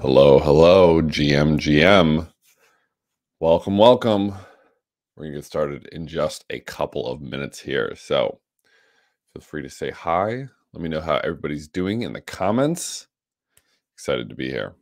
Hello, hello, GM, GM. Welcome, welcome. We're going to get started in just a couple of minutes here. So feel free to say hi. Let me know how everybody's doing in the comments. Excited to be here.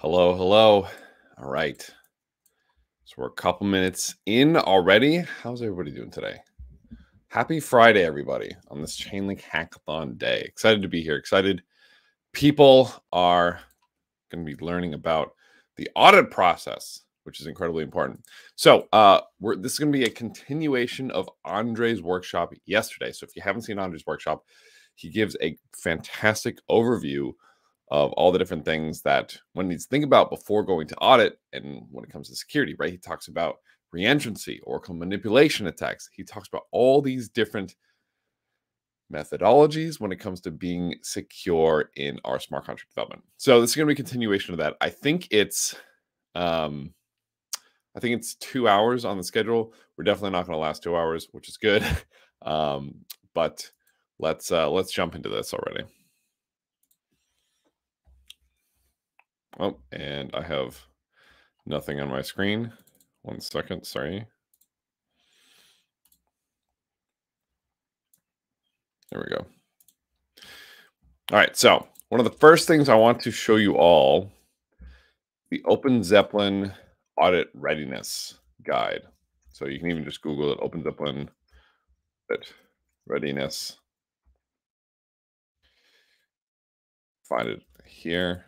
Hello, hello. All right. So we're a couple minutes in already. How's everybody doing today? Happy Friday, everybody, on this Chainlink Hackathon day. Excited to be here. Excited. People are going to be learning about the audit process, which is incredibly important. So, uh, we're this is going to be a continuation of Andre's workshop yesterday. So, if you haven't seen Andre's workshop, he gives a fantastic overview of all the different things that one needs to think about before going to audit. And when it comes to security, right? He talks about reentrancy, Oracle manipulation attacks. He talks about all these different methodologies when it comes to being secure in our smart contract development. So this is going to be a continuation of that. I think it's um I think it's 2 hours on the schedule. We're definitely not going to last 2 hours, which is good. um but let's uh let's jump into this already. Oh, and I have nothing on my screen. One second, sorry. There we go. All right, so one of the first things I want to show you all the OpenZeppelin audit readiness guide. So you can even just Google it, OpenZeppelin Audit readiness. Find it here.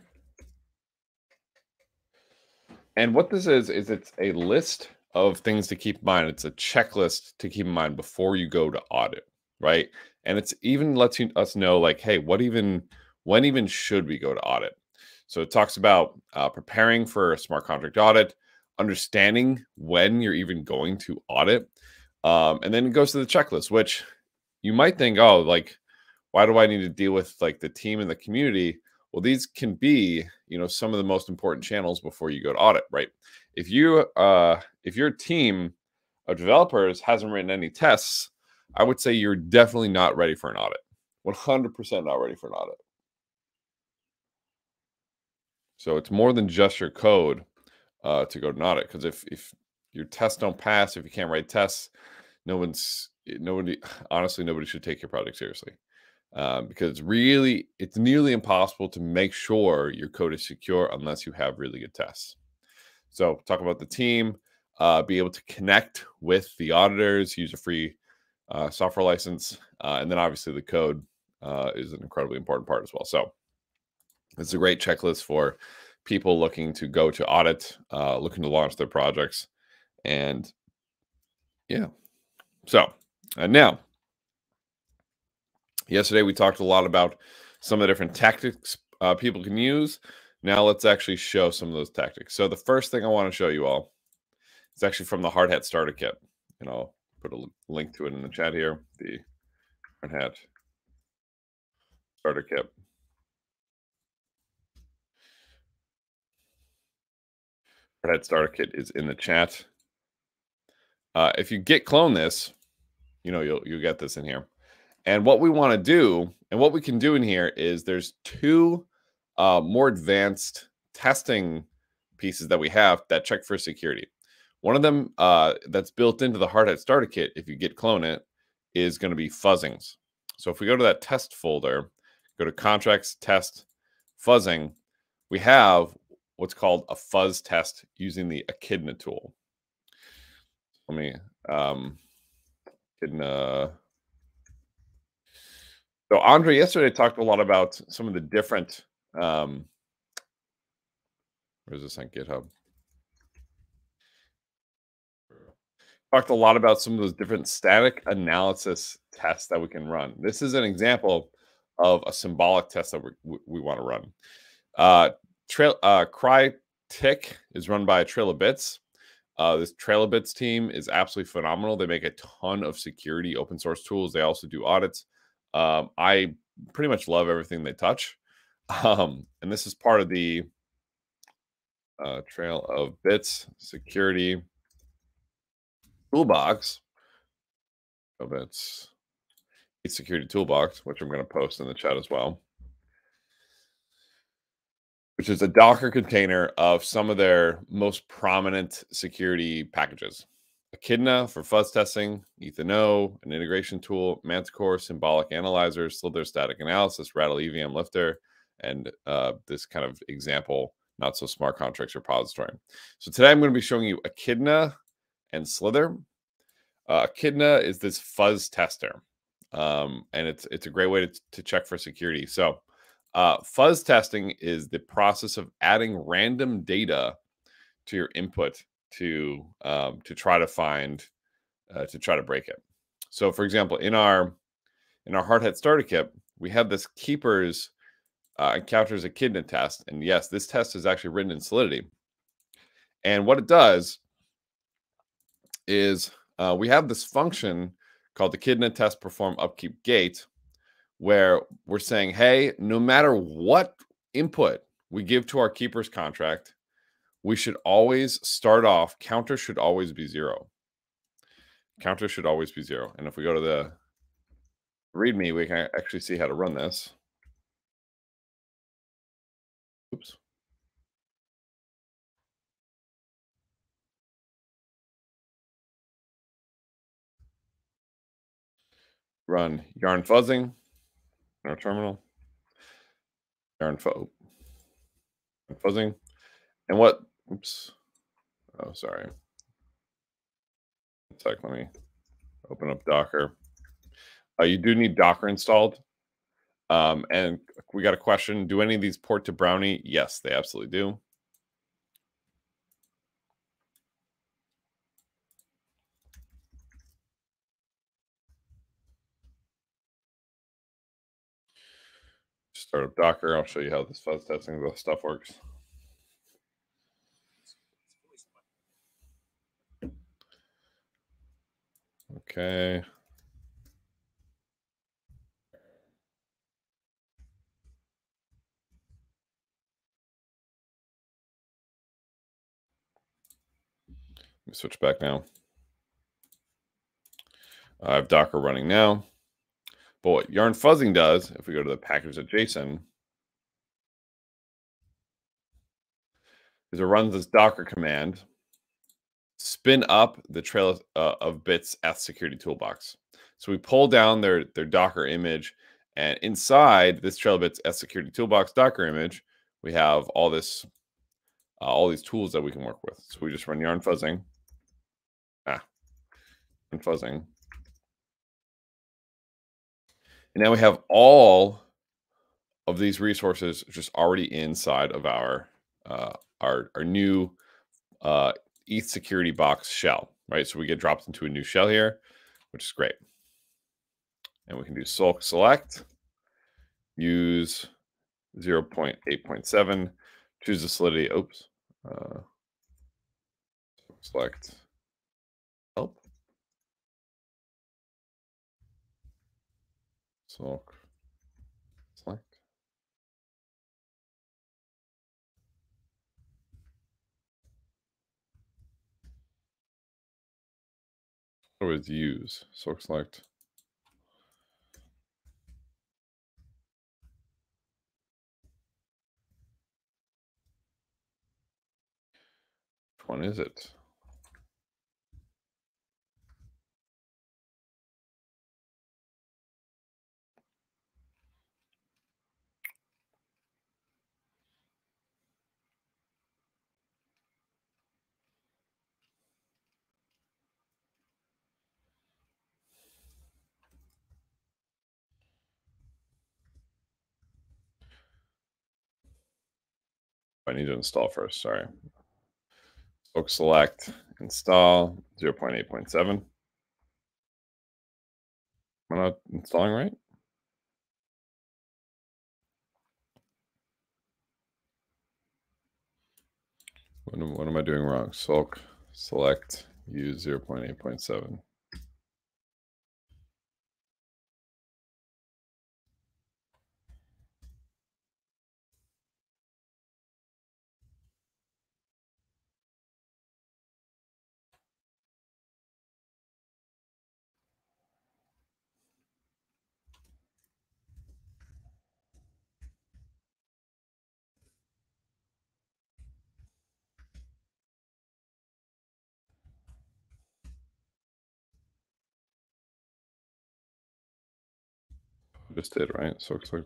And what this is, is it's a list of things to keep in mind. It's a checklist to keep in mind before you go to audit, right? and it's even lets you, us know like, hey, what even when even should we go to audit? So it talks about uh, preparing for a smart contract audit, understanding when you're even going to audit, um, and then it goes to the checklist, which you might think, oh, like, why do I need to deal with like the team and the community? Well, these can be, you know, some of the most important channels before you go to audit, right? If you uh if your team of developers hasn't written any tests, I would say you're definitely not ready for an audit. 100% not ready for an audit. So it's more than just your code uh, to go to an audit. Because if if your tests don't pass, if you can't write tests, no one's nobody honestly nobody should take your project seriously. Um, because it's really it's nearly impossible to make sure your code is secure unless you have really good tests. So talk about the team, uh, be able to connect with the auditors, use a free uh, software license, uh, and then obviously the code uh, is an incredibly important part as well. So it's a great checklist for people looking to go to audit, uh, looking to launch their projects, and yeah. So and now, yesterday we talked a lot about some of the different tactics uh, people can use. Now let's actually show some of those tactics. So the first thing I want to show you all is actually from the Hardhat Starter Kit, and I'll put a link to it in the chat here. The Hardhat Starter Kit. Hardhat Starter Kit is in the chat. Uh, if you git clone this, you know you'll you'll get this in here. And what we want to do, and what we can do in here is there's two uh, more advanced testing pieces that we have that check for security. One of them uh, that's built into the Hardhat Starter Kit, if you git clone it, is going to be fuzzings. So if we go to that test folder, go to contracts, test, fuzzing, we have what's called a fuzz test using the Echidna tool. Let me um, Echidna. So Andre yesterday talked a lot about some of the different um, where's this on GitHub? Talked a lot about some of those different static analysis tests that we can run. This is an example of a symbolic test that we, we want to run. Uh, trail, uh, Crytic is run by Trail of Bits. Uh, this Trail of Bits team is absolutely phenomenal. They make a ton of security open source tools. They also do audits. Um, I pretty much love everything they touch. Um, and this is part of the uh, Trail of Bits security toolbox. Of its security toolbox, which I'm going to post in the chat as well, which is a Docker container of some of their most prominent security packages. Echidna for fuzz testing, Etheno, an integration tool, Manticore, symbolic analyzer, Slither static analysis, Rattle EVM lifter, and uh, this kind of example, not so smart contracts repository. So today I'm going to be showing you Echidna and Slither. Uh, Echidna is this fuzz tester, um, and it's it's a great way to, to check for security. So uh, fuzz testing is the process of adding random data to your input to um, to try to find uh, to try to break it. So, for example, in our in our Hardhat Starter Kit, we have this keepers uh, encounters echidna test. And yes, this test is actually written in Solidity. And what it does is uh, we have this function called the echidna test perform upkeep gate, where we're saying, hey, no matter what input we give to our keepers contract, we should always start off, counter should always be zero. Counter should always be zero. And if we go to the README, we can actually see how to run this. Oops. Run yarn fuzzing in our terminal. Yarn fuzz oh. fuzzing. And what, oops. Oh, sorry. One sec, let me open up Docker. Uh, you do need Docker installed. Um, and we got a question. Do any of these port to Brownie? Yes, they absolutely do. Start up Docker. I'll show you how this fuzz testing stuff works. Okay. Let me switch back now. I have Docker running now. But what yarn fuzzing does, if we go to the package.json, is it runs this Docker command, spin up the trail uh, of bits at security toolbox. So we pull down their, their Docker image, and inside this trail of bits at security toolbox Docker image, we have all this, uh, all these tools that we can work with. So we just run yarn fuzzing. Ah, yarn fuzzing. And now we have all of these resources just already inside of our uh, our, our new uh, ETH security box shell, right? So we get dropped into a new shell here, which is great. And we can do solc select, use 0.8.7, choose the solidity. Oops. Uh, select help. solc select. Always use solc select. Which one is it? I need to install first. Sorry. solc select, install 0.8.7. Am I not installing right? What am, what am I doing wrong? solc select use 0.8.7. just did, right? So it's like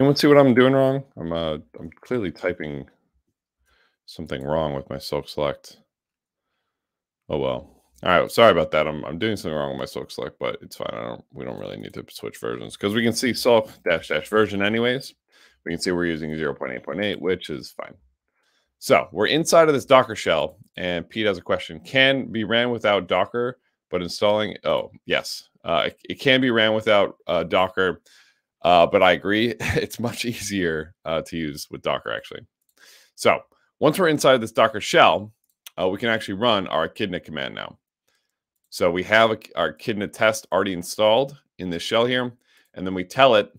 anyone see what I'm doing wrong? I'm uh I'm clearly typing something wrong with my solc select. Oh well. All right, sorry about that. I'm I'm doing something wrong with my solc select, but it's fine. I don't we don't really need to switch versions because we can see solc dash dash version anyways. We can see we're using 0.8.8, which is fine. So we're inside of this Docker shell, and Pete has a question: Can be ran without Docker, but installing? Oh, yes. Uh, it, can be ran without uh, Docker, uh, but I agree it's much easier uh, to use with Docker actually. So once we're inside this Docker shell, uh, we can actually run our echidna command now. So we have a, our echidna test already installed in this shell here, and then we tell it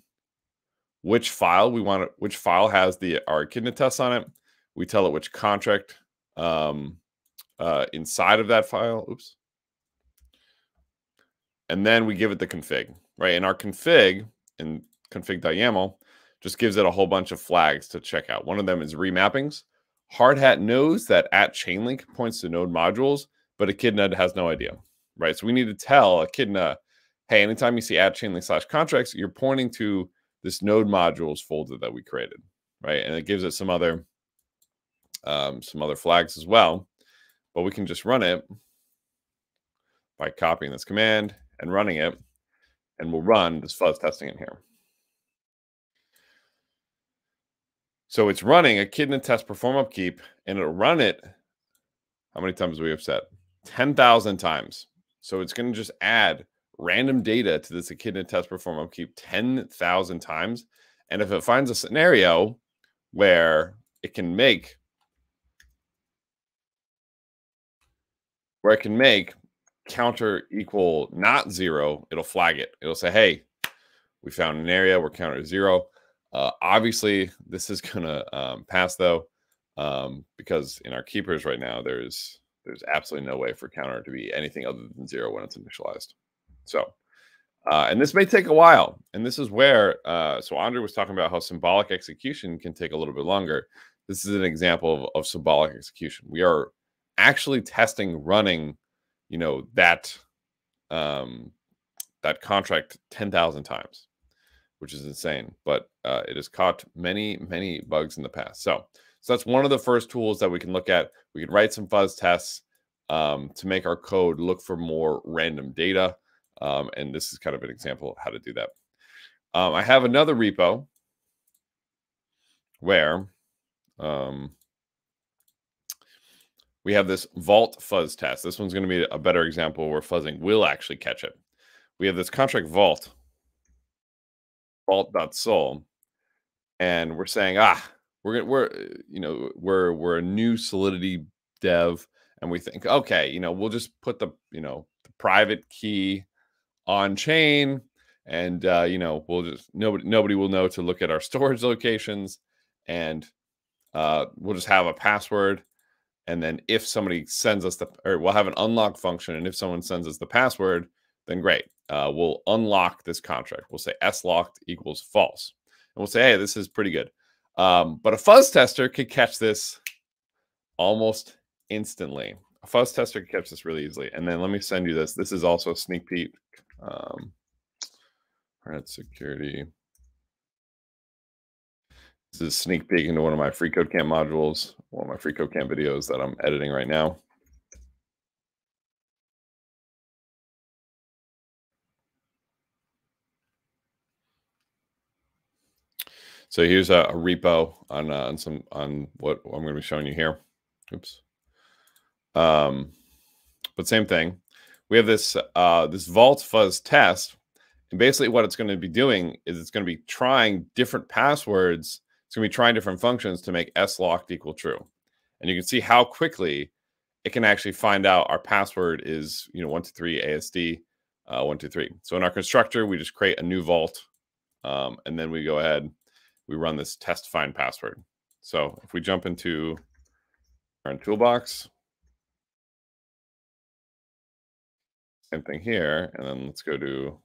which file we want, which file has the our echidna test on it. We tell it which contract um, uh, inside of that file. Oops and then we give it the config, right? And our config in config.yaml just gives it a whole bunch of flags to check out. One of them is remappings. Hardhat knows that at Chainlink points to node modules, but Echidna has no idea, right? So we need to tell Echidna, hey, anytime you see at Chainlink slash contracts, you're pointing to this node modules folder that we created, right? And it gives it some other um, some other flags as well, but we can just run it by copying this command and running it, and we'll run this fuzz testing in here. So it's running echidna test perform upkeep, and it'll run it. How many times do we have set? 10,000 times. So it's going to just add random data to this echidna test perform upkeep 10,000 times. And if it finds a scenario where it can make where it can make counter equal not zero, it'll flag it. It'll say, hey, we found an area where counter is zero. Uh, obviously, this is going to um, pass though, um, because in our keepers right now, there's there's absolutely no way for counter to be anything other than zero when it's initialized. So, uh, and this may take a while. And this is where, uh, so Andre was talking about how symbolic execution can take a little bit longer. This is an example of, of symbolic execution. We are actually testing running, you know, that um, that contract 10,000 times, which is insane. But uh, it has caught many, many bugs in the past. So, so that's one of the first tools that we can look at. We can write some fuzz tests um, to make our code look for more random data. Um, and this is kind of an example of how to do that. Um, I have another repo where um, we have this vault fuzz test. This one's going to be a better example where fuzzing will actually catch it. We have this contract vault, vault.sol, and we're saying, ah, we're we're you know we're we're a new Solidity dev, and we think, okay, you know, we'll just put the you know the private key on chain, and uh, you know we'll just nobody nobody will know to look at our storage locations, and uh, we'll just have a password and then if somebody sends us the, or we'll have an unlock function. And if someone sends us the password, then great. Uh, we'll unlock this contract. We'll say s locked equals false. And we'll say, hey, this is pretty good. Um, but a fuzz tester could catch this almost instantly. A fuzz tester could catch this really easily. And then let me send you this. This is also a sneak peek. Um, security. This is sneak peek into one of my free code camp modules, one of my free code camp videos that I'm editing right now. So here's a, a repo on, uh, on some on what I'm going to be showing you here. Oops. Um, but same thing. We have this uh, this vault fuzz test, and basically what it's going to be doing is it's going to be trying different passwords going to be trying different functions to make s locked equal true. And you can see how quickly it can actually find out our password is, you know, 123 ASD uh, 123. So in our constructor, we just create a new vault. Um, and then we go ahead, we run this test find password. So if we jump into our toolbox, same thing here. And then let's go to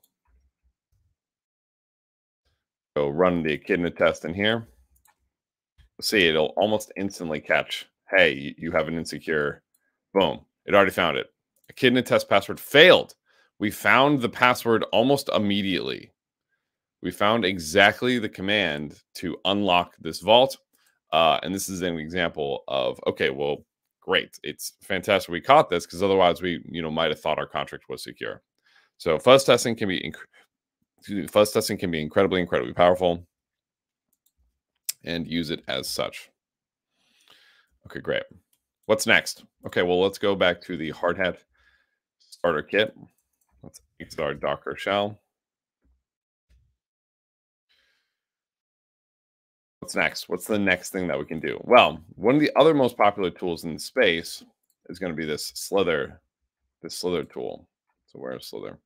go run the echidna test in here see it'll almost instantly catch hey you have an insecure boom it already found it. Echidna test password failed. We found the password almost immediately. We found exactly the command to unlock this vault uh, and this is an example of okay well great it's fantastic we caught this because otherwise we you know might have thought our contract was secure. So fuzz testing can be fuzz testing can be incredibly incredibly powerful and use it as such. Okay, great. What's next? Okay, well, let's go back to the Hardhat starter kit. Let's exit our Docker shell. What's next? What's the next thing that we can do? Well, one of the other most popular tools in the space is going to be this Slither, this Slither tool. So where's Slither?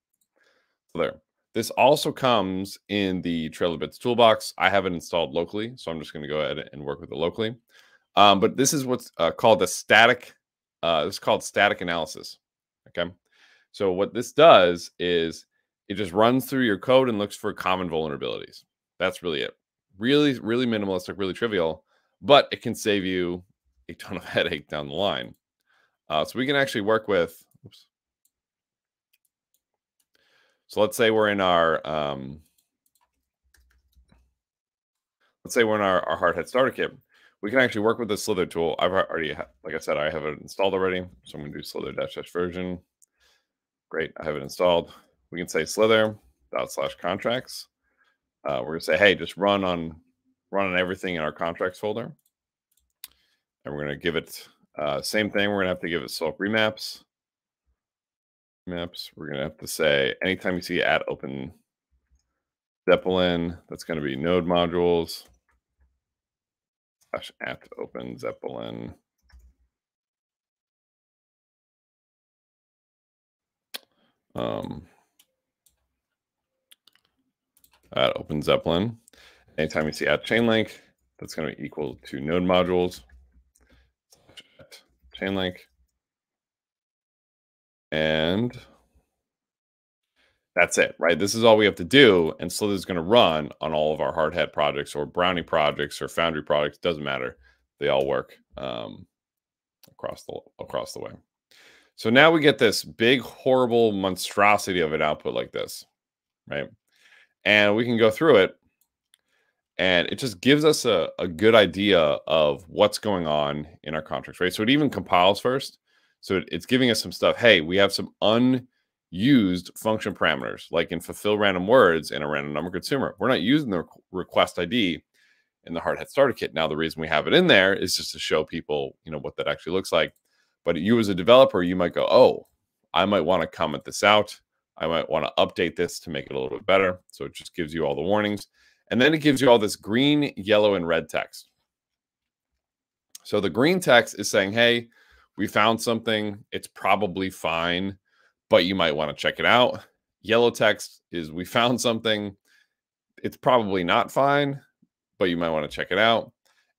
Slither. This also comes in the Trail of Bits toolbox. I have it installed locally, so I'm just going to go ahead and work with it locally. Um, but this is what's uh, called the static. Uh, is called static analysis. Okay, so what this does is it just runs through your code and looks for common vulnerabilities. That's really it. Really, really minimalistic, really trivial, but it can save you a ton of headache down the line. Uh, so we can actually work with. Oops, so let's say we're in our um, let's say we're in our, our Hardhat starter kit. We can actually work with the Slither tool. I've already, like I said, I have it installed already. So I'm going to do Slither dash dash version. Great, I have it installed. We can say Slither dot slash contracts. Uh, we're going to say, hey, just run on run on everything in our contracts folder. And we're going to give it uh, same thing. We're going to have to give it solc remaps. Maps, we're going to have to say anytime you see at open Zeppelin, that's going to be node modules slash at open Zeppelin. Um, at open Zeppelin. Anytime you see at chain link, that's going to be equal to node modules slash chain link. And that's it, right? This is all we have to do. And Slither is going to run on all of our hard hat projects or Brownie projects or Foundry projects. Doesn't matter. They all work um, across the across the way. So now we get this big, horrible monstrosity of an output like this, right? And we can go through it and it just gives us a, a good idea of what's going on in our contracts, right? So it even compiles first. So it, it's giving us some stuff. Hey, we have some unused function parameters, like in fulfill random words in a random number consumer. We're not using the request ID in the hard hat starter kit. Now, the reason we have it in there is just to show people, you know, what that actually looks like. But you as a developer, you might go, oh, I might want to comment this out. I might want to update this to make it a little bit better. So it just gives you all the warnings. And then it gives you all this green, yellow, and red text. So the green text is saying, hey, we found something. It's probably fine, but you might want to check it out. Yellow text is we found something. It's probably not fine, but you might want to check it out.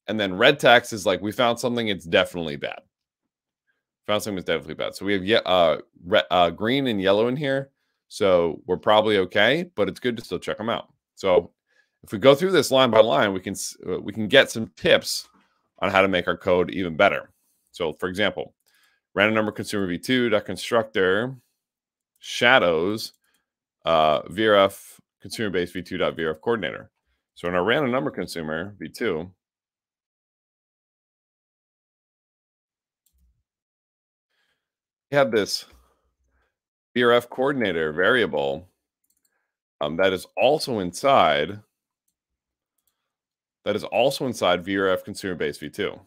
And then red text is like we found something. It's definitely bad. Found something that's definitely bad. So we have uh, red, uh, green and yellow in here. So we're probably okay, but it's good to still check them out. So if we go through this line by line, we can uh, we can get some tips on how to make our code even better. So, for example, random number consumer v2 dot constructor shadows uh, VRF consumer base v2 dot VRF coordinator. So in our random number consumer v2, we have this VRF coordinator variable um, that is also inside that is also inside VRF consumer base v2.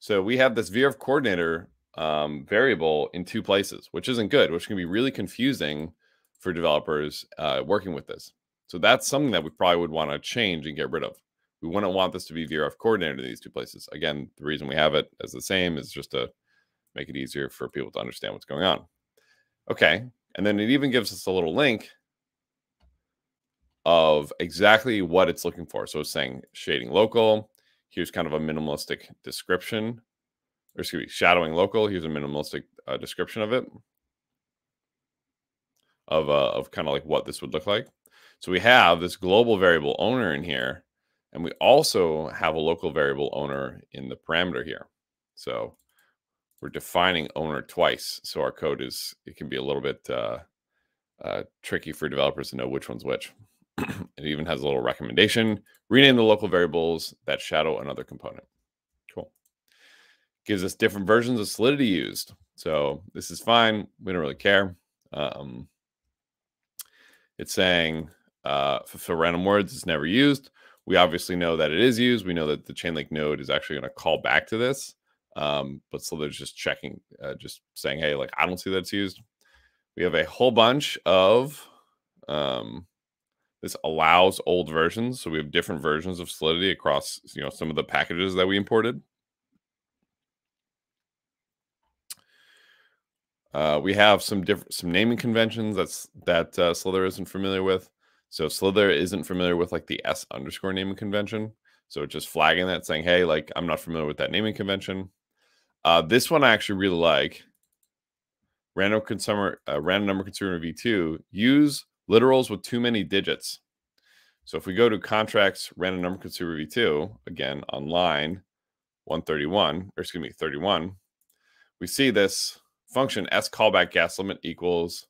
So we have this VRF coordinator um, variable in two places, which isn't good, which can be really confusing for developers uh, working with this. So that's something that we probably would want to change and get rid of. We wouldn't want this to be VRF coordinator in these two places. Again, the reason we have it as the same is just to make it easier for people to understand what's going on. Okay. And then it even gives us a little link of exactly what it's looking for. So it's saying shading local. Here's kind of a minimalistic description, or excuse me, shadowing local. Here's a minimalistic uh, description of it, of uh, of kind of like what this would look like. So we have this global variable owner in here, and we also have a local variable owner in the parameter here. So we're defining owner twice. So our code is it can be a little bit uh, uh, tricky for developers to know which one's which. it even has a little recommendation. Rename the local variables that shadow another component. Cool. Gives us different versions of Solidity used. So this is fine. We don't really care. Um, it's saying uh, fulfill random words is never used. We obviously know that it is used. We know that the Chainlink node is actually going to call back to this. Um, but Slither's just checking, uh, just saying, hey, like I don't see that it's used. We have a whole bunch of um, this allows old versions, so we have different versions of Solidity across you know some of the packages that we imported. Uh, we have some different some naming conventions that's that uh, Slither isn't familiar with. So Slither isn't familiar with like the S underscore naming convention. So just flagging that, saying, "Hey, like I'm not familiar with that naming convention." Uh, this one I actually really like. Random consumer, uh, random number consumer v2 use literals with too many digits. So if we go to contracts random number consumer v2 again on line 131 or excuse me 31, we see this function s callback gas limit equals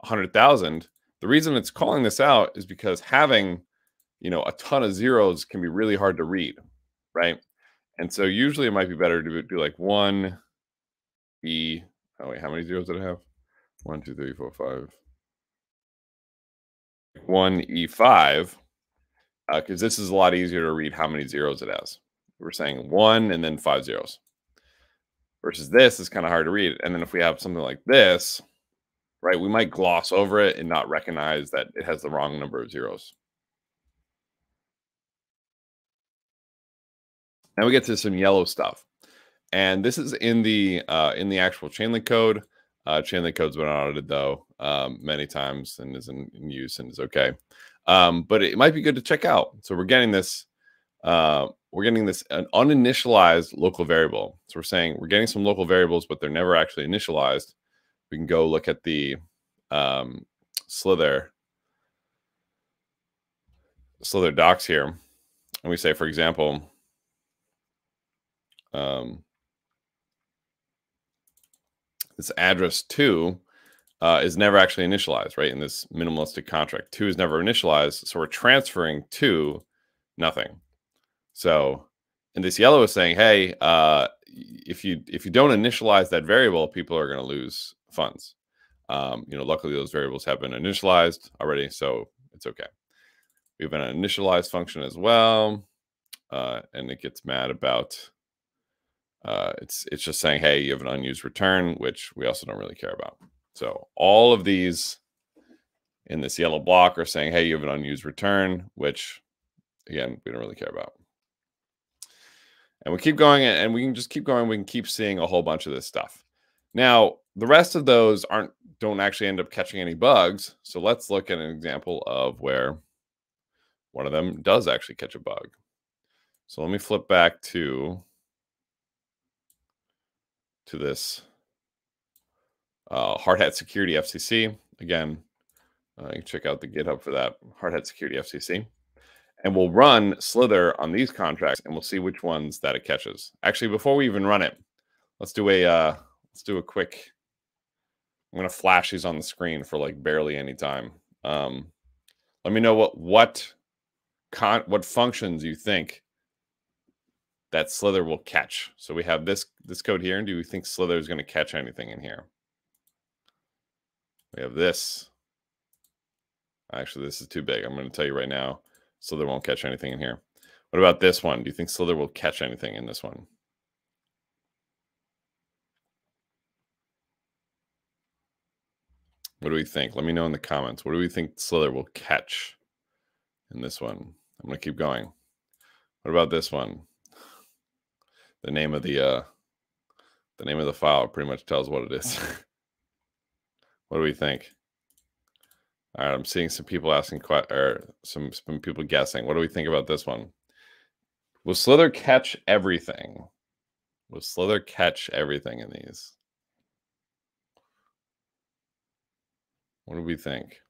100,000. The reason it's calling this out is because having you know a ton of zeros can be really hard to read, right? And so usually it might be better to do like one e. Oh wait, how many zeros did I have? One, two, three, four, five, one E5, because uh, this is a lot easier to read how many zeros it has. We're saying one and then five zeros. Versus this is kind of hard to read. And then if we have something like this, right? We might gloss over it and not recognize that it has the wrong number of zeros. Now we get to some yellow stuff. And this is in the uh, in the actual Chainlink code. Uh, Chainlink code's been audited though um, many times and is in, in use and is okay. Um, but it might be good to check out. So we're getting this uh, we're getting this an uninitialized local variable. So we're saying we're getting some local variables, but they're never actually initialized. We can go look at the um, Slither Slither docs here, and we say, for example, um, this address two uh, is never actually initialized, right? In this minimalistic contract, two is never initialized, so we're transferring to nothing. So, and this yellow is saying, hey, uh, if you if you don't initialize that variable, people are going to lose funds. Um, you know, luckily those variables have been initialized already, so it's okay. We have an initialize function as well, uh, and it gets mad about. Uh, it's it's just saying, hey, you have an unused return, which we also don't really care about. So all of these in this yellow block are saying, hey, you have an unused return, which again we don't really care about. And we keep going and we can just keep going we can keep seeing a whole bunch of this stuff. Now the rest of those aren't don't actually end up catching any bugs so let's look at an example of where one of them does actually catch a bug. So let me flip back to to this uh, hard hat security fcc again uh, you can check out the github for that hard hat security fcc and we'll run slither on these contracts and we'll see which ones that it catches. Actually before we even run it let's do a uh let's do a quick i'm gonna flash these on the screen for like barely any time. Um let me know what what con what functions you think that slither will catch so we have this this code here and do you think slither is going to catch anything in here we have this actually this is too big i'm going to tell you right now Slither won't catch anything in here. What about this one? Do you think Slither will catch anything in this one? What do we think? Let me know in the comments. What do we think Slither will catch in this one? I'm going to keep going. What about this one? The name of the uh the name of the file pretty much tells what it is. what do we think? All right, I'm seeing some people asking or some some people guessing. What do we think about this one? Will Slither catch everything? Will Slither catch everything in these? What do we think?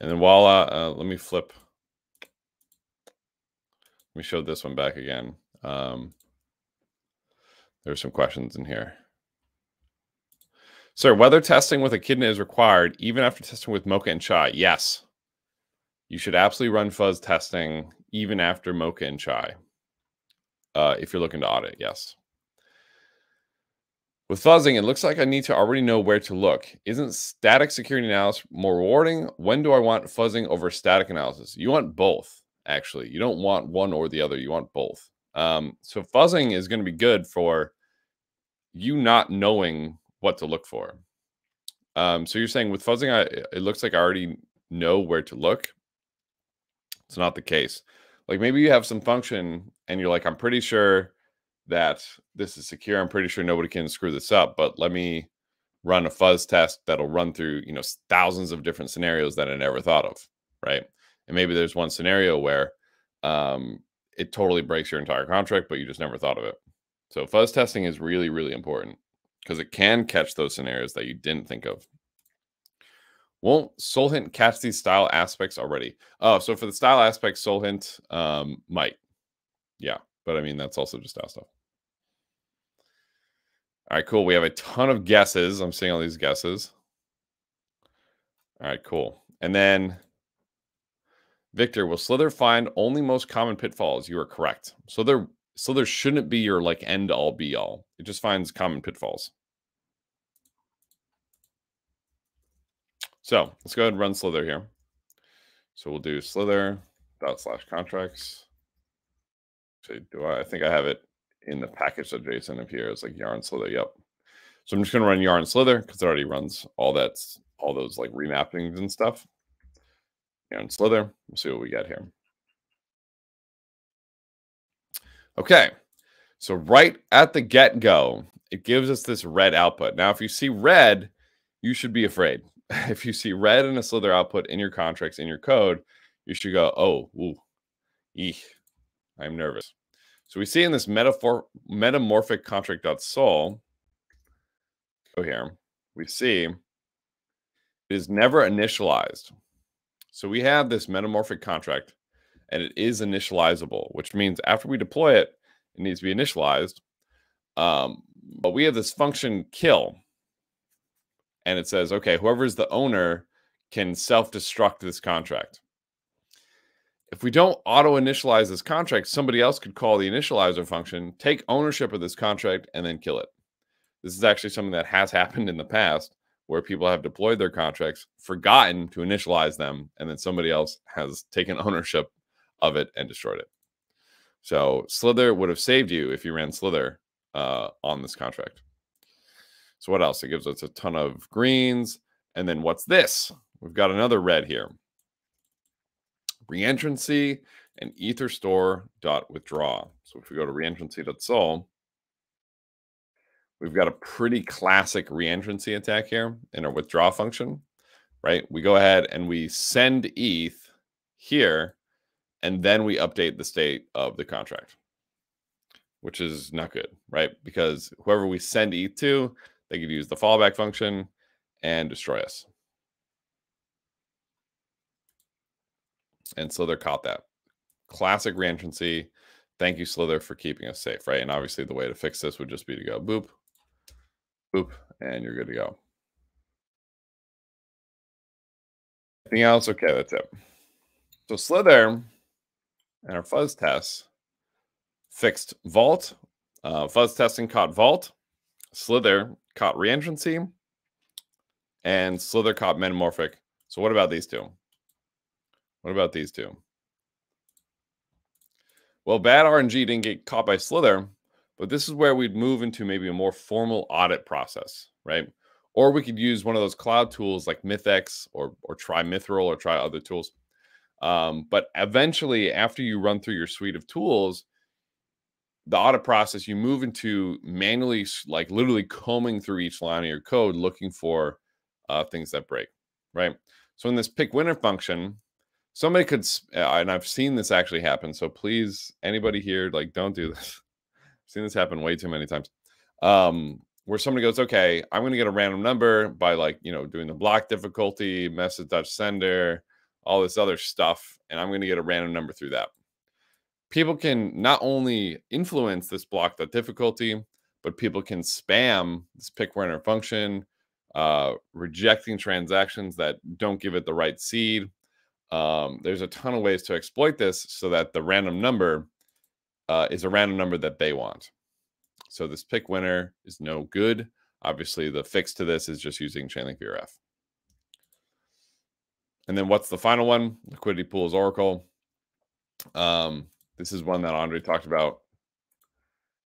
And then while uh, uh, let me flip. Let me show this one back again. Um, there's some questions in here. Sir, whether testing with Echidna is required even after testing with Mocha and Chai. Yes. You should absolutely run fuzz testing even after Mocha and Chai. Uh, if you're looking to audit, yes. With fuzzing, it looks like I need to already know where to look. Isn't static security analysis more rewarding? When do I want fuzzing over static analysis? You want both, actually. You don't want one or the other. You want both. Um, so fuzzing is going to be good for you not knowing what to look for. Um, so you're saying with fuzzing, I, it looks like I already know where to look. It's not the case. Like maybe you have some function and you're like, I'm pretty sure that this is secure. I'm pretty sure nobody can screw this up, but let me run a fuzz test that'll run through, you know, thousands of different scenarios that I never thought of. Right. And maybe there's one scenario where um, it totally breaks your entire contract, but you just never thought of it. So fuzz testing is really, really important because it can catch those scenarios that you didn't think of. Won't Solhint catch these style aspects already? Oh, so for the style aspects, Solhint um, might. Yeah, but I mean, that's also just style stuff. All right, cool. We have a ton of guesses. I'm seeing all these guesses. All right, cool. And then Victor, will Slither find only most common pitfalls? You are correct. So there Slither shouldn't be your like end all be all. It just finds common pitfalls. So let's go ahead and run Slither here. So we'll do Slither dot slash contracts. Actually, do I? I think I have it in the package.json up here. It's like yarn slither. Yep. So I'm just going to run yarn slither because it already runs all that's all those like remappings and stuff. In Slither, we'll see what we get here. Okay, so right at the get go, it gives us this red output. Now, if you see red, you should be afraid. if you see red in a Slither output in your contracts, in your code, you should go, oh, ooh, eek, I'm nervous. So we see in this metaphor, metamorphic contract.sol, go here, we see it is never initialized. So we have this metamorphic contract and it is initializable, which means after we deploy it, it needs to be initialized. Um, but we have this function kill, and it says, okay, whoever is the owner can self destruct this contract. If we don't auto initialize this contract, somebody else could call the initializer function, take ownership of this contract, and then kill it. This is actually something that has happened in the past where people have deployed their contracts, forgotten to initialize them, and then somebody else has taken ownership of it and destroyed it. So Slither would have saved you if you ran Slither uh, on this contract. So what else? It gives us a ton of greens. And then what's this? We've got another red here. Reentrancy and ether store dot withdraw. So if we go to reentrancy.sol, we've got a pretty classic reentrancy attack here in our withdraw function, right? We go ahead and we send ETH here, and then we update the state of the contract, which is not good, right? Because whoever we send ETH to, they could use the fallback function and destroy us. And Slither caught that. Classic reentrancy. Thank you, Slither, for keeping us safe, right? And obviously, the way to fix this would just be to go boop, boop, and you're good to go. Anything else? Okay, that's it. So Slither and our fuzz tests fixed Vault. Uh, fuzz testing caught Vault. Slither caught reentrancy. And Slither caught metamorphic. So what about these two? What about these two? Well, bad RNG didn't get caught by Slither, but this is where we'd move into maybe a more formal audit process, right? Or we could use one of those cloud tools like MythX or or try Mythril or try other tools. Um, but eventually, after you run through your suite of tools, the audit process, you move into manually, like literally combing through each line of your code, looking for uh, things that break, right? So in this pick winner function, somebody could, uh, and I've seen this actually happen. So please, anybody here, like, don't do this. Seen this happen way too many times. Um, where somebody goes, okay, I'm going to get a random number by like, you know, doing the block difficulty, message sender, all this other stuff, and I'm going to get a random number through that. People can not only influence this block that difficulty, but people can spam this pick winner function, uh, rejecting transactions that don't give it the right seed. Um, there's a ton of ways to exploit this so that the random number uh, is a random number that they want. So this pick winner is no good. Obviously, the fix to this is just using Chainlink VRF. And then what's the final one? Liquidity pools Oracle. Um, this is one that Andre talked about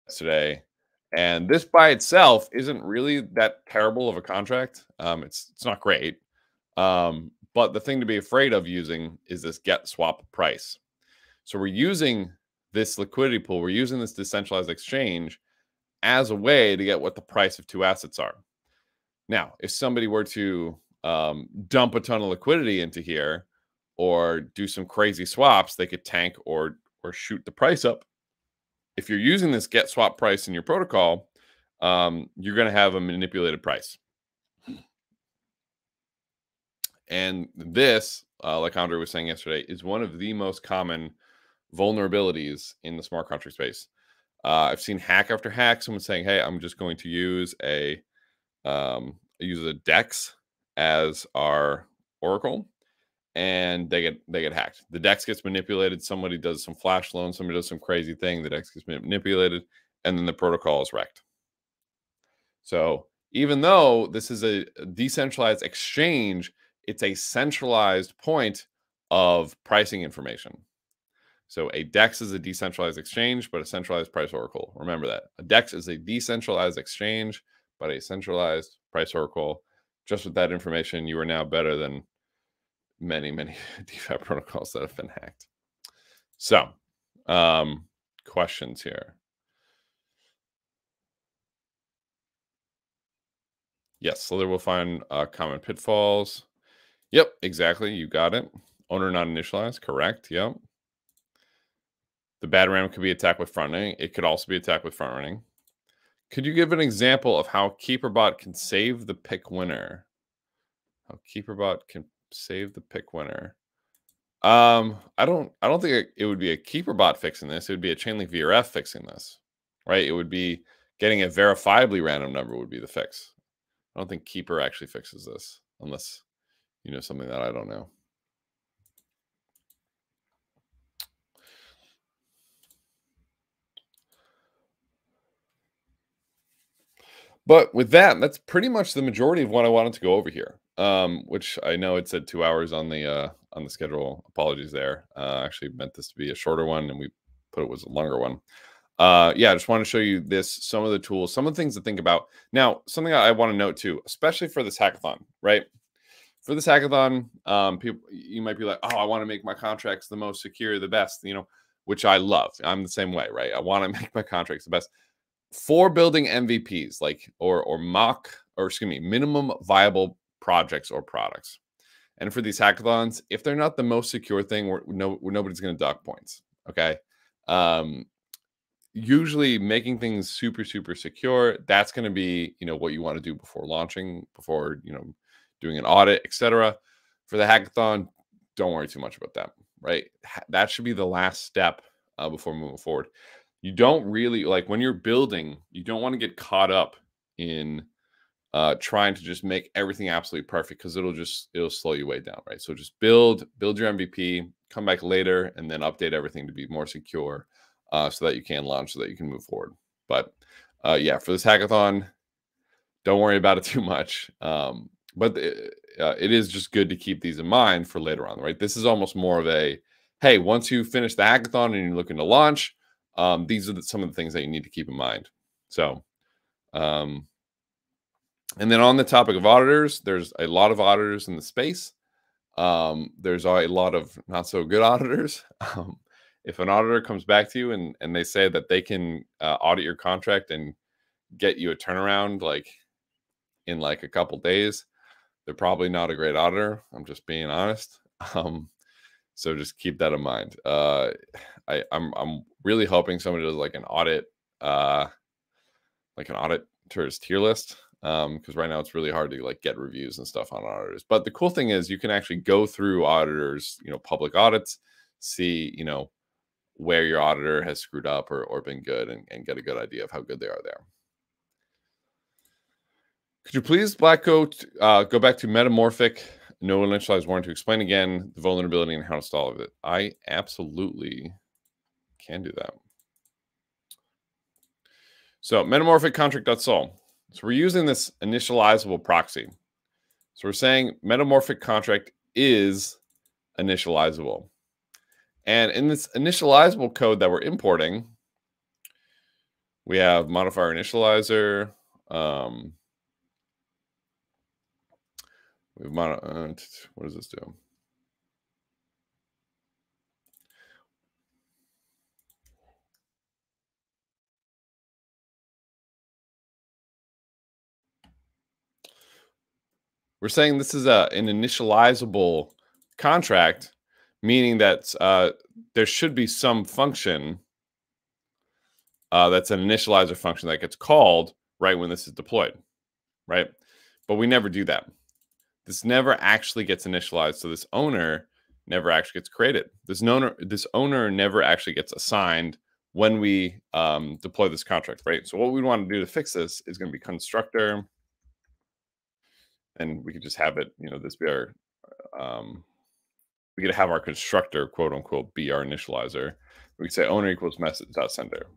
yesterday. And this by itself isn't really that terrible of a contract. Um, it's it's not great. Um, but the thing to be afraid of using is this get swap price. So we're using this liquidity pool, we're using this decentralized exchange as a way to get what the price of two assets are. Now, if somebody were to um, dump a ton of liquidity into here or do some crazy swaps, they could tank or or shoot the price up. If you're using this get swap price in your protocol, um, you're going to have a manipulated price. And this, uh, like Andre was saying yesterday, is one of the most common vulnerabilities in the smart contract space. Uh, I've seen hack after hack, someone saying, "Hey, I'm just going to use a um, use a DEX as our Oracle, and they get they get hacked. The DEX gets manipulated. Somebody does some flash loan. Somebody does some crazy thing. The DEX gets manipulated, and then the protocol is wrecked. So even though this is a decentralized exchange, it's a centralized point of pricing information. So a DEX is a decentralized exchange, but a centralized price oracle. Remember that. A DEX is a decentralized exchange, but a centralized price oracle just with that information, you are now better than many, many DeFi protocols that have been hacked. So, um, questions here. Yes, Slither will find uh, common pitfalls. Yep, exactly. You got it. Owner not initialized. Correct. Yep. The bad ram could be attacked with front running. It could also be attacked with front running. Could you give an example of how KeeperBot can save the pick winner? How KeeperBot can save the pick winner. Um, I don't I don't think it would be a KeeperBot fixing this. It would be a Chainlink VRF fixing this. Right? It would be getting a verifiably random number would be the fix. I don't think Keeper actually fixes this unless you know something that I don't know. But with that, that's pretty much the majority of what I wanted to go over here. Um, which I know it said two hours on the uh, on the schedule. Apologies there. Uh, actually meant this to be a shorter one, and we put it was a longer one. Uh, yeah, I just want to show you this, some of the tools, some of the things to think about. Now, something I want to note too, especially for this hackathon, right? For this hackathon, um, people you might be like, oh, I want to make my contracts the most secure, the best, you know, which I love. I'm the same way, right? I want to make my contracts the best for building MVPs, like or or mock or excuse me, minimum viable projects or products. And for these hackathons, if they're not the most secure thing, we're, no, nobody's going to dock points. Okay. Um, usually making things super super secure that's going to be you know what you want to do before launching before you know doing an audit etc for the hackathon don't worry too much about that right that should be the last step uh, before moving forward you don't really like when you're building you don't want to get caught up in uh, trying to just make everything absolutely perfect because it'll just it'll slow you way down right? So just build build your mvp come back later and then update everything to be more secure uh, so that you can launch so that you can move forward. But uh, yeah for this hackathon don't worry about it too much um, but uh, it is just good to keep these in mind for later on right? This is almost more of a hey once you finish the hackathon and you're looking to launch um, these are the, some of the things that you need to keep in mind. So, um, and then on the topic of auditors, there's a lot of auditors in the space. Um, there's a lot of not so good auditors. Um, if an auditor comes back to you and, and they say that they can uh, audit your contract and get you a turnaround like in like a couple days, they're probably not a great auditor. I'm just being honest. Um, so just keep that in mind. Uh, I, I'm I'm really hoping somebody does like an audit, uh, like an auditor's tier list. Um, because right now it's really hard to like get reviews and stuff on auditors. But the cool thing is you can actually go through auditors, you know, public audits, see, you know, where your auditor has screwed up or, or been good and, and get a good idea of how good they are there. Could you please, Black Coat, uh, go back to metamorphic no initialized warrant to explain again the vulnerability and how to install it? I absolutely can do that. So metamorphic contract.sol. So we're using this initializable proxy. So we're saying metamorphic contract is initializable. And in this initializable code that we're importing, we have modifier initializer. Um, we've mod uh, what does this do? We're saying this is a, an initializable contract, meaning that uh, there should be some function uh, that's an initializer function that gets called right when this is deployed, right? But we never do that. This never actually gets initialized. So this owner never actually gets created. This owner, this owner never actually gets assigned when we um, deploy this contract, right? So what we want to do to fix this is going to be constructor and we could just have it, you know, this be our, um, we could have our constructor, quote unquote, be our initializer. We could say owner equals message dot sender.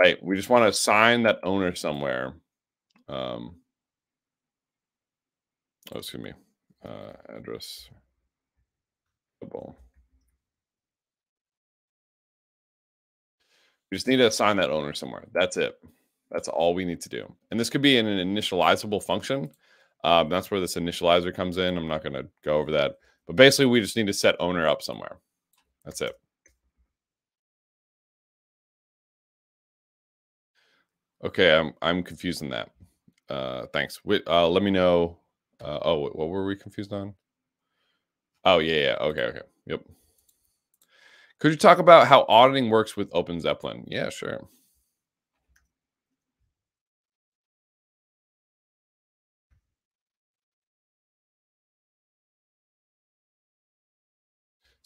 Right. We just want to assign that owner somewhere. Um, oh, excuse me. Uh, address. We just need to assign that owner somewhere. That's it. That's all we need to do. And this could be in an initializable function. Um, that's where this initializer comes in. I'm not going to go over that. But basically, we just need to set owner up somewhere. That's it. Okay, I'm I'm confused in that. Uh, thanks. Uh, let me know. Uh, oh, what were we confused on? Oh yeah, yeah. Okay, okay. Yep. Could you talk about how auditing works with OpenZeppelin? Yeah, sure.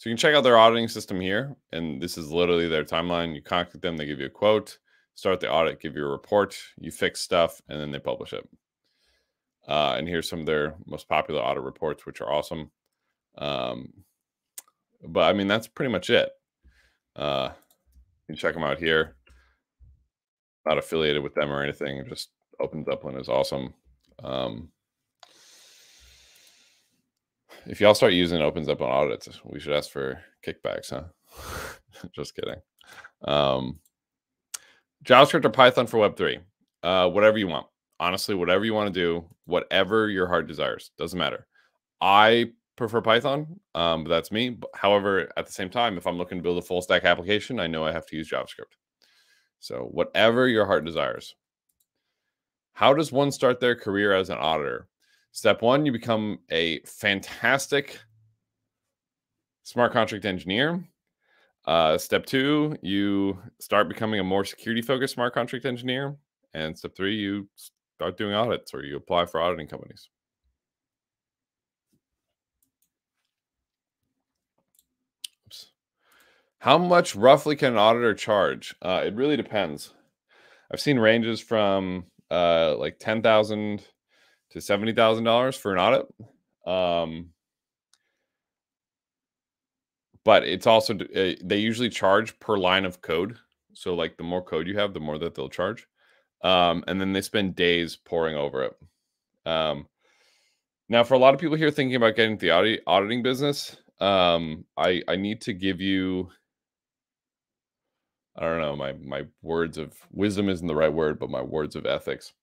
So you can check out their auditing system here. And this is literally their timeline. You contact them, they give you a quote, start the audit, give you a report, you fix stuff, and then they publish it. Uh, and here's some of their most popular audit reports, which are awesome. Um, but I mean, that's pretty much it. Uh, you can check them out here. Not affiliated with them or anything. Just OpenZeppelin is awesome. Um, if y'all start using OpenZeppelin audits, we should ask for kickbacks, huh? Just kidding. Um, JavaScript or Python for Web3. Uh, whatever you want. Honestly, whatever you want to do, whatever your heart desires, doesn't matter. I prefer Python, um, but that's me. However, at the same time, if I'm looking to build a full stack application, I know I have to use JavaScript. So, whatever your heart desires. How does one start their career as an auditor? Step one, you become a fantastic smart contract engineer. Uh, step two, you start becoming a more security focused smart contract engineer. And step three, you start doing audits or you apply for auditing companies. Oops. How much roughly can an auditor charge? Uh, it really depends. I've seen ranges from uh, like 10,000 to seventy thousand dollars for an audit. Um, but it's also uh, they usually charge per line of code. So like the more code you have, the more that they'll charge. Um, and then they spend days poring over it. Um, now, for a lot of people here thinking about getting the audit, auditing business, um, I I need to give you. I don't know my my words of wisdom isn't the right word, but my words of ethics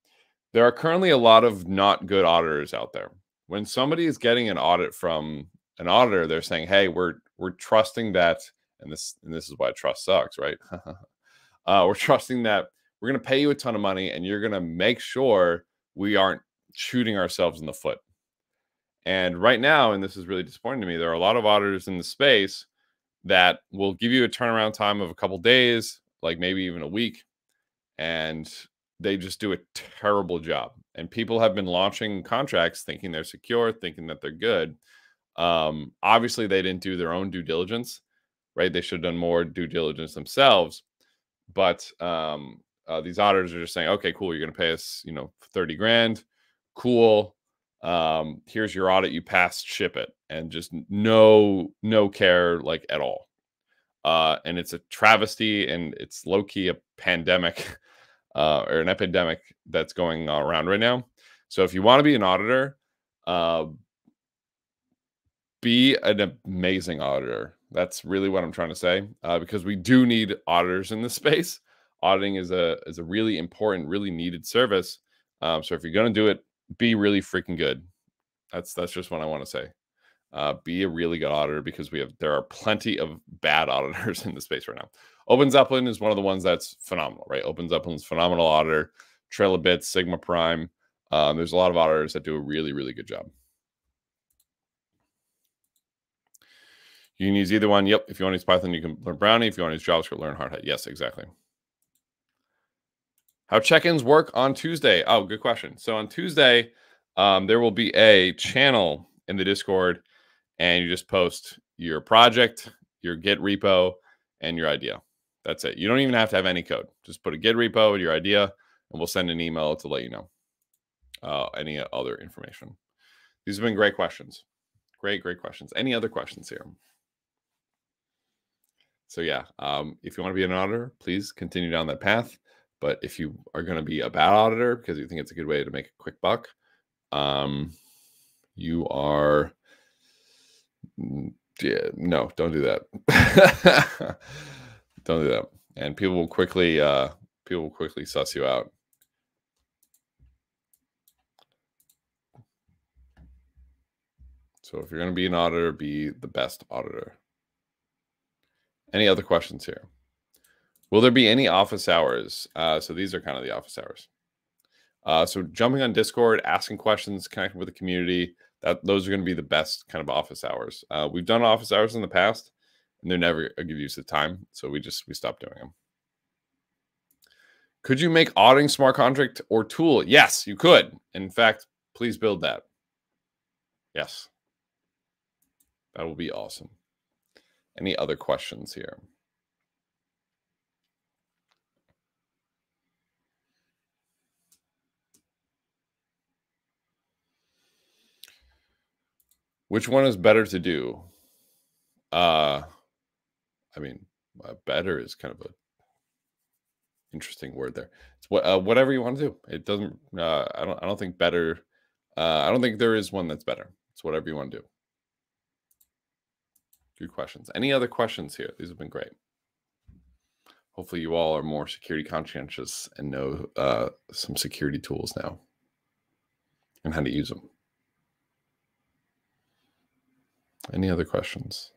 there are currently a lot of not good auditors out there. When somebody is getting an audit from an auditor, they're saying, "Hey, we're we're trusting that," and this and this is why trust sucks, right? uh, we're trusting that we're going to pay you a ton of money, and you're going to make sure we aren't shooting ourselves in the foot. And right now, and this is really disappointing to me, there are a lot of auditors in the space that will give you a turnaround time of a couple days, like maybe even a week, and they just do a terrible job. And people have been launching contracts thinking they're secure, thinking that they're good. Um, obviously, they didn't do their own due diligence, right? They should have done more due diligence themselves. But um, uh, these auditors are just saying, okay, cool, you're going to pay us, you know, 30 grand. Cool. Um, here's your audit. You passed, ship it. And just no, no care like at all. Uh, and it's a travesty and it's low key a pandemic uh, or an epidemic that's going around right now. So if you want to be an auditor, uh, be an amazing auditor. That's really what I'm trying to say, uh, because we do need auditors in this space. Auditing is a is a really important, really needed service. Um, so if you're going to do it, be really freaking good. That's that's just what I want to say. Uh, be a really good auditor because we have there are plenty of bad auditors in the space right now. OpenZeppelin is one of the ones that's phenomenal, right? OpenZeppelin's phenomenal auditor. Trail of Bits, Sigma Prime. Um, there's a lot of auditors that do a really, really good job. You can use either one. Yep. If you want to use Python, you can learn Brownie. If you want to use JavaScript, learn Hardhat. Yes, exactly. How check-ins work on Tuesday? Oh, good question. So on Tuesday, um, there will be a channel in the Discord, and you just post your project, your Git repo, and your idea. That's it. You don't even have to have any code. Just put a Git repo with your idea, and we'll send an email to let you know uh, any other information. These have been great questions. Great, great questions. Any other questions here? So yeah, um, if you want to be an auditor, please continue down that path. But if you are going to be a bad auditor because you think it's a good way to make a quick buck, um, you are mm, yeah, no, don't do that. Don't do that. And people will quickly uh, people will quickly suss you out. So if you're going to be an auditor, be the best auditor. Any other questions here? Will there be any office hours? Uh, so these are kind of the office hours. Uh, so jumping on Discord, asking questions, connecting with the community. That those are going to be the best kind of office hours. Uh, we've done office hours in the past and they're never a good use of time. So we just we stopped doing them. Could you make auditing smart contract or tool? Yes, you could. In fact, please build that. Yes. That will be awesome. Any other questions here? Which one is better to do? Uh, I mean, uh, better is kind of a interesting word there. It's what uh, whatever you want to do. It doesn't. Uh, I don't. I don't think better. Uh, I don't think there is one that's better. It's whatever you want to do. Good questions. Any other questions here? These have been great. Hopefully, you all are more security conscientious and know uh, some security tools now and how to use them. Any other questions?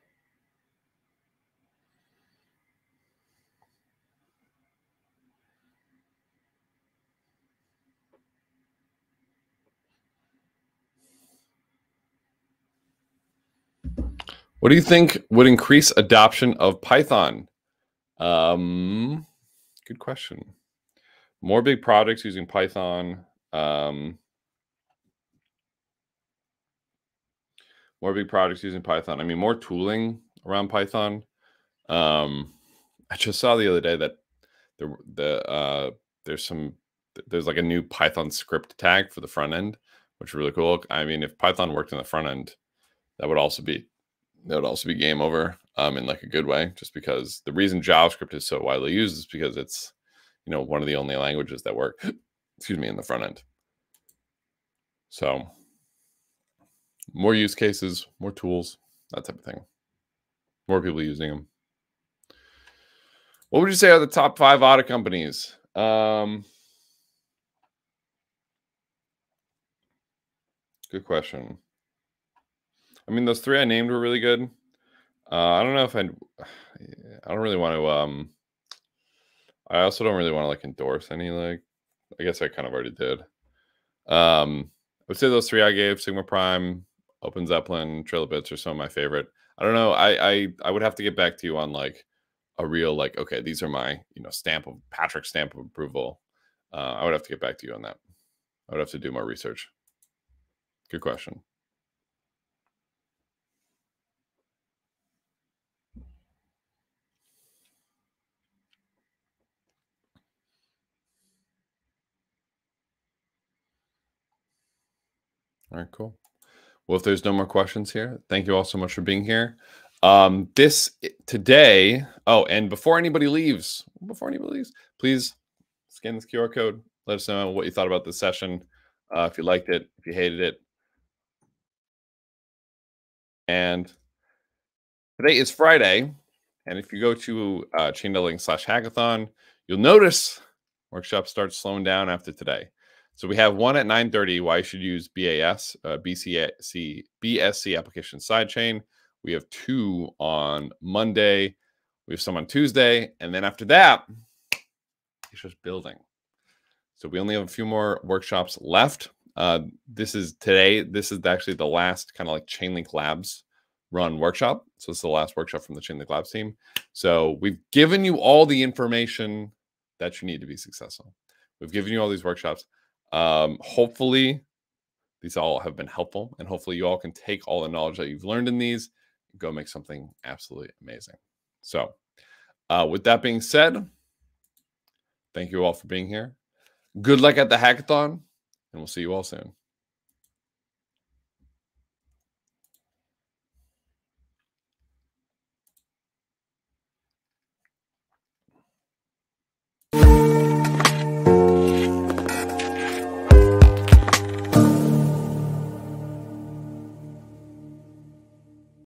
What do you think would increase adoption of Python? Um, good question. More big projects using Python. Um, more big projects using Python. I mean, more tooling around Python. Um, I just saw the other day that the the uh, there's some there's like a new Python script tag for the front end, which is really cool. I mean, if Python worked in the front end, that would also be that would also be game over um, in like a good way. Just because the reason JavaScript is so widely used is because it's you know one of the only languages that work. excuse me in the front end. So more use cases, more tools, that type of thing. More people using them. What would you say are the top five auto companies? Um, good question. I mean, those three I named were really good. Uh, I don't know if I, I don't really want to. Um, I also don't really want to like endorse any. Like, I guess I kind of already did. Um, I would say those three I gave Sigma Prime, OpenZeppelin, Trilobits are some of my favorite. I don't know. I I I would have to get back to you on like a real like okay, these are my you know stamp of Patrick stamp of approval. Uh, I would have to get back to you on that. I would have to do more research. Good question. All right, cool. Well, if there's no more questions here, thank you all so much for being here. Um, this today. Oh, and before anybody leaves, before anybody leaves, please scan this QR code. Let us know what you thought about this session. Uh, if you liked it, if you hated it. And today is Friday. And if you go to uh, chain.link slash hackathon, you'll notice workshop starts slowing down after today. So we have one at 9:30. Why you should use BAS, uh, BCC, BSC application sidechain. We have two on Monday. We have some on Tuesday, and then after that, it's just building. So we only have a few more workshops left. Uh, this is today. This is actually the last kind of like Chainlink Labs run workshop. So it's the last workshop from the Chainlink Labs team. So we've given you all the information that you need to be successful. We've given you all these workshops. Um, hopefully, these all have been helpful, and hopefully, you all can take all the knowledge that you've learned in these and go make something absolutely amazing. So, uh, with that being said, thank you all for being here. Good luck at the hackathon, and we'll see you all soon.